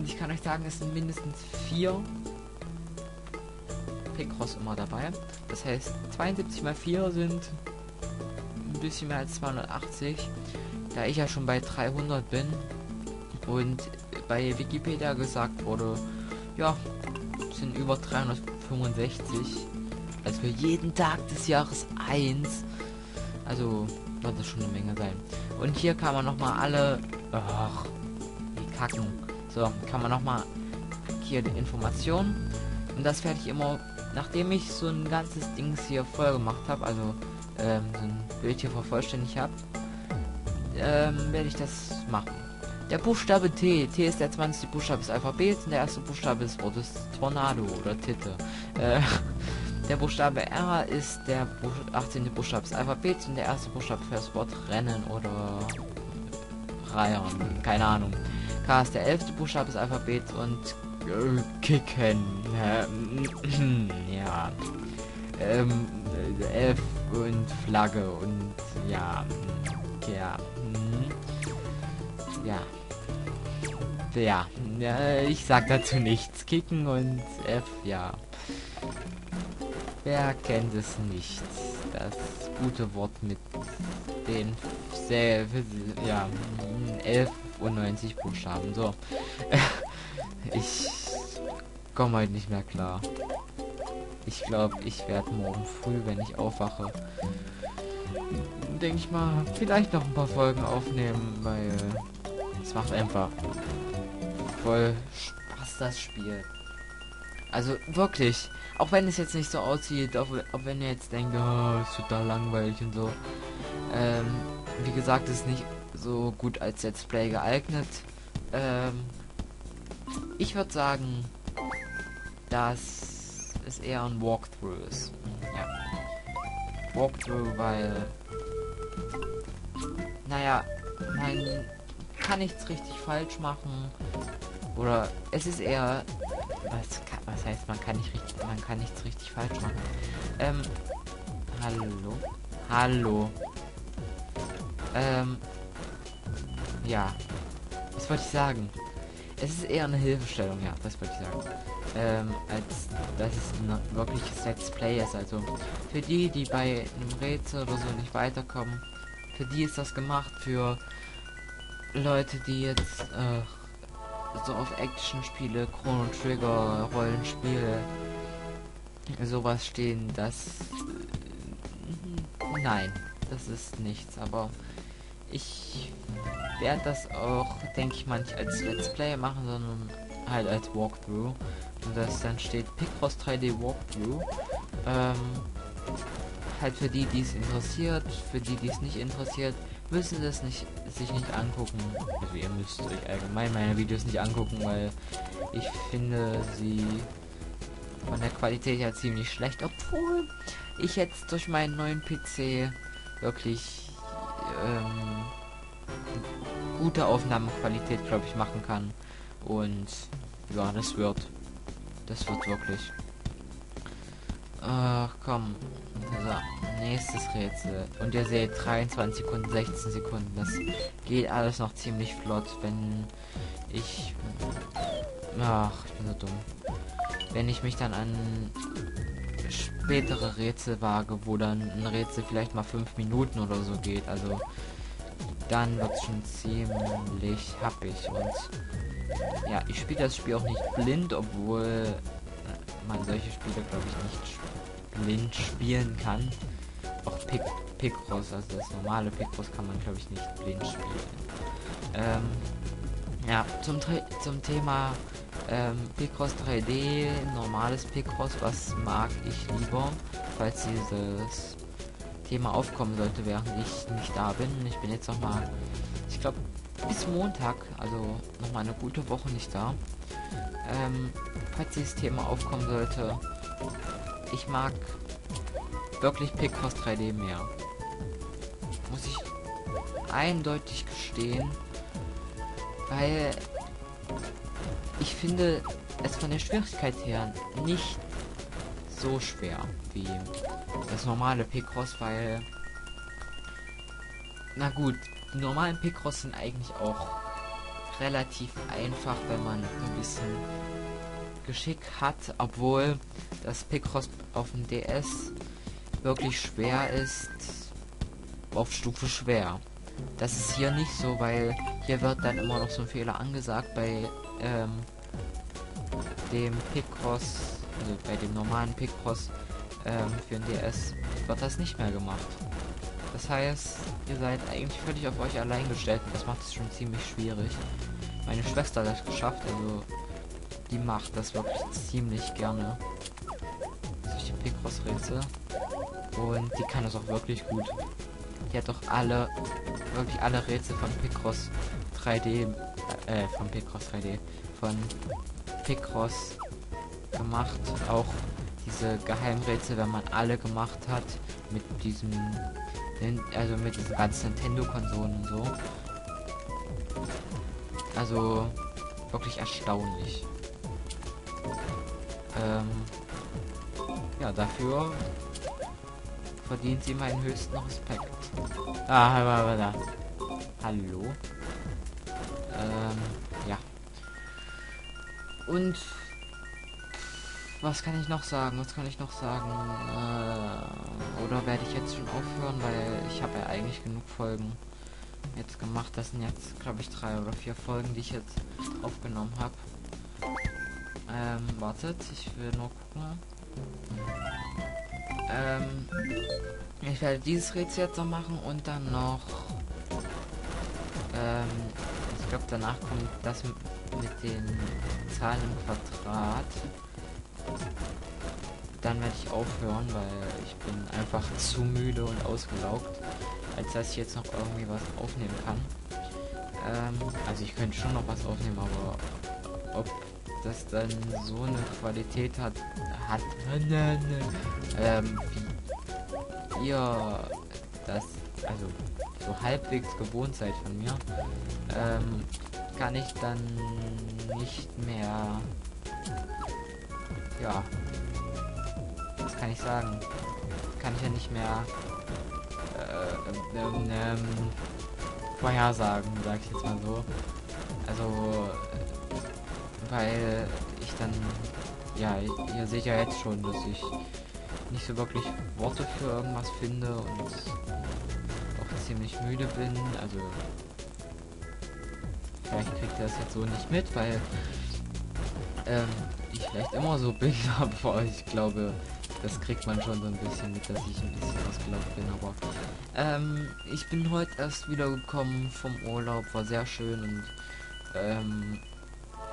Und ich kann euch sagen, es sind mindestens vier Picross immer dabei. Das heißt, 72 mal 4 sind ein bisschen mehr als 280. Da ich ja schon bei 300 bin und bei Wikipedia gesagt wurde, ja, sind über 365. Also jeden Tag des Jahres 1. Also wird das schon eine Menge sein. Und hier kann man noch mal alle... Ach, die kacken. So, kann man noch mal hier die Informationen. Und das werde ich immer, nachdem ich so ein ganzes Dings hier voll gemacht habe, also ähm, so ein Bild hier vervollständigt habe, ähm, werde ich das machen. Der Buchstabe T. T ist der 20. Buchstabe des Alphabets und der erste Buchstabe des Wortes Tornado oder Titte. Äh, der Buchstabe R ist der Buch 18. Buchstabe des Alphabets und der erste Buchstabe für das Wort Rennen oder Reihen. Keine Ahnung. K der 11. Buchstabe des Alphabets und äh, Kicken. Äh, ja. Ähm, F und Flagge und ja. Ja. Ja. Ja, ja, ich sag dazu nichts. Kicken und F, ja. Wer kennt es nicht? Das gute Wort mit den sehr, ja, 11 und 90 Buchstaben. So. ich komme heute nicht mehr klar. Ich glaube, ich werde morgen früh, wenn ich aufwache, denke ich mal, vielleicht noch ein paar Folgen aufnehmen, weil es macht einfach voll Spaß, das Spiel. Also wirklich, auch wenn es jetzt nicht so aussieht, auch, auch wenn ihr jetzt denkt, oh, ist total langweilig und so. Ähm, wie gesagt, ist nicht so gut als Let's Play geeignet. Ähm, ich würde sagen, dass es eher ein Walkthrough ist. Ja. Walkthrough, weil naja, man kann nichts richtig falsch machen. Oder es ist eher. Was, was heißt, man kann nicht richtig. Man kann nichts richtig falsch machen. Ähm. Hallo? Hallo. Ähm. Ja. Was wollte ich sagen? Es ist eher eine Hilfestellung, ja, das wollte ich sagen. Ähm, als dass es ein wirkliches Let's Play ist. Also für die, die bei einem Rätsel oder so nicht weiterkommen, für die ist das gemacht. Für Leute, die jetzt äh, so auf Action-Spiele, Chrono Trigger, Rollenspiele, sowas stehen, das... Äh, nein, das ist nichts, aber ich werde das auch, denke ich mal, nicht als Let's Play machen, sondern halt als Walkthrough. Und das dann steht Picross 3D Walkthrough. Ähm, halt für die, die es interessiert, für die, die es nicht interessiert, müssen das nicht sich nicht angucken. Also ihr müsst euch allgemein meine Videos nicht angucken, weil ich finde sie von der Qualität her ziemlich schlecht, obwohl ich jetzt durch meinen neuen PC wirklich ähm, gute Aufnahmequalität, glaube ich, machen kann. Und ja, das wird. Das wird wirklich. Ach komm. So, nächstes Rätsel. Und ihr seht 23 Sekunden, 16 Sekunden. Das geht alles noch ziemlich flott, wenn ich... Ach, ich bin so dumm. Wenn ich mich dann an spätere Rätsel wage, wo dann ein Rätsel vielleicht mal 5 Minuten oder so geht. Also dann wird schon ziemlich happig. Und ja, ich spiele das Spiel auch nicht blind, obwohl man solche Spiele, glaube ich, nicht blind spielen kann. Auch Pick Picross, also das normale Picross kann man glaube ich nicht blind spielen. Ähm, ja, zum, zum Thema ähm, Picross 3D, normales Picross, was mag ich lieber, falls dieses Thema aufkommen sollte, während ich nicht da bin. Ich bin jetzt noch mal, ich glaube, bis Montag, also noch mal eine gute Woche nicht da. Ähm, falls dieses Thema aufkommen sollte, ich mag wirklich Picross 3D mehr. Muss ich eindeutig gestehen. Weil ich finde es von der Schwierigkeit her nicht so schwer wie das normale Picross, weil na gut, die normalen Picross sind eigentlich auch relativ einfach, wenn man ein bisschen Geschick hat, obwohl das Picross auf dem DS wirklich schwer ist, auf Stufe schwer. Das ist hier nicht so, weil hier wird dann immer noch so ein Fehler angesagt bei ähm, dem Picross, also bei dem normalen Picross ähm, für den DS wird das nicht mehr gemacht. Das heißt, ihr seid eigentlich völlig auf euch allein gestellt das macht es schon ziemlich schwierig. Meine Schwester hat das geschafft, also die macht das wirklich ziemlich gerne. Solche Picross-Rätsel. Und die kann das auch wirklich gut. Die hat doch alle, wirklich alle Rätsel von Picross 3D, äh, von Picross 3D, von Picross gemacht. Auch diese Geheimrätsel, wenn man alle gemacht hat, mit diesem, also mit diesen ganzen Nintendo-Konsolen und so. Also wirklich erstaunlich. Ähm, ja, dafür verdient sie meinen höchsten Respekt. Ah, aber da. Hallo. Ähm, ja. Und was kann ich noch sagen? Was kann ich noch sagen? Äh, oder werde ich jetzt schon aufhören, weil ich habe ja eigentlich genug Folgen jetzt gemacht. Das sind jetzt, glaube ich, drei oder vier Folgen, die ich jetzt aufgenommen habe. Ähm, wartet, ich will nur gucken. Ähm, ich werde dieses Rätsel jetzt noch machen und dann noch, ähm, ich glaube danach kommt das mit den Zahlen im Quadrat. Dann werde ich aufhören, weil ich bin einfach zu müde und ausgelaugt, als dass ich jetzt noch irgendwie was aufnehmen kann. Ähm, also ich könnte schon noch was aufnehmen, aber ob das dann so eine Qualität hat, hat ähm, wie ihr das also so halbwegs gewohnt seid von mir, ähm, kann ich dann nicht mehr ja. Was kann ich sagen. Kann ich ja nicht mehr äh, ähm, ähm, vorhersagen sag ich jetzt mal so. Also weil ich dann, ja, ihr seht ja jetzt schon, dass ich nicht so wirklich Worte für irgendwas finde und auch ziemlich müde bin. Also vielleicht kriegt ihr das jetzt so nicht mit, weil ähm, ich vielleicht immer so bin, aber ich glaube, das kriegt man schon so ein bisschen mit, dass ich ein bisschen ausgelaugt bin. Aber ähm, ich bin heute erst wieder gekommen vom Urlaub, war sehr schön und ähm,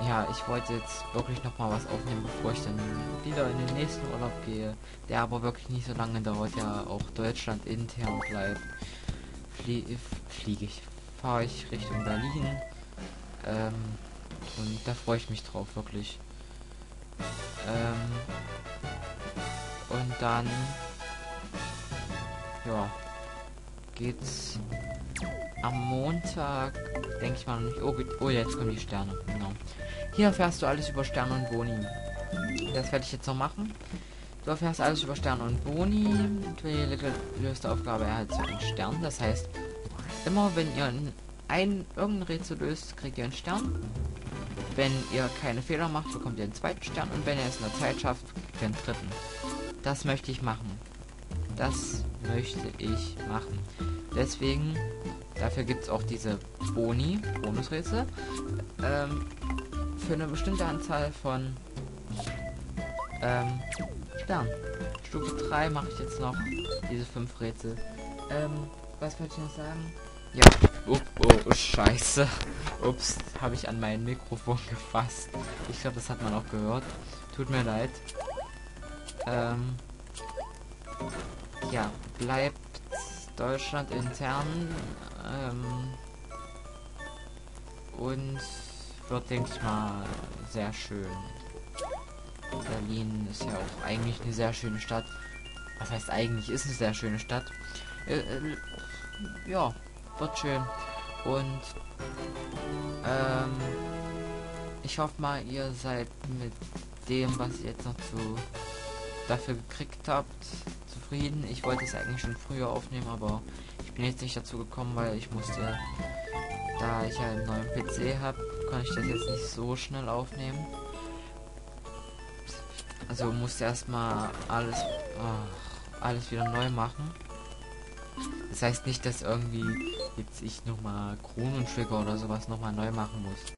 ja, ich wollte jetzt wirklich noch mal was aufnehmen, bevor ich dann wieder in den nächsten Urlaub gehe, der aber wirklich nicht so lange dauert, ja auch Deutschland intern bleibt. Flie fliege ich, fahre ich Richtung Berlin ähm, und da freue ich mich drauf, wirklich. Ähm, und dann, ja, geht's am Montag, denke ich mal nicht. Oh, oh, jetzt kommen die Sterne. Genau. Hier erfährst du alles über Sterne und Boni. Das werde ich jetzt noch machen. Du erfährst alles über Sterne und Boni. Die löste Aufgabe erhält so einen Stern. Das heißt, immer wenn ihr ein irgendein Rätsel löst, kriegt ihr einen Stern. Wenn ihr keine Fehler macht, bekommt ihr einen zweiten Stern. Und wenn ihr es in der Zeit schafft, kriegt ihr einen dritten. Das möchte ich machen. Das möchte ich machen. Deswegen Dafür gibt es auch diese Boni, Bonusrätsel. Ähm, für eine bestimmte Anzahl von ähm, Sternen. Stufe 3 mache ich jetzt noch diese fünf Rätsel. Ähm, was wollte ich noch sagen? Ja. Oh, oh, scheiße. Ups, habe ich an mein Mikrofon gefasst. Ich glaube, das hat man auch gehört. Tut mir leid. Ähm, ja, bleibt Deutschland intern ähm, und wird, denke ich mal, sehr schön. Berlin ist ja auch eigentlich eine sehr schöne Stadt. Was heißt eigentlich? Ist eine sehr schöne Stadt. Äh, äh, ja, wird schön. Und ähm, ich hoffe mal, ihr seid mit dem, was ihr jetzt noch zu dafür gekriegt habt, zufrieden. Ich wollte es eigentlich schon früher aufnehmen, aber ich bin jetzt nicht dazu gekommen, weil ich musste, da ich einen neuen PC habe, kann ich das jetzt nicht so schnell aufnehmen. Also muss erstmal alles, ach, alles wieder neu machen. Das heißt nicht, dass irgendwie jetzt ich nochmal Chrono Trigger oder sowas nochmal neu machen muss.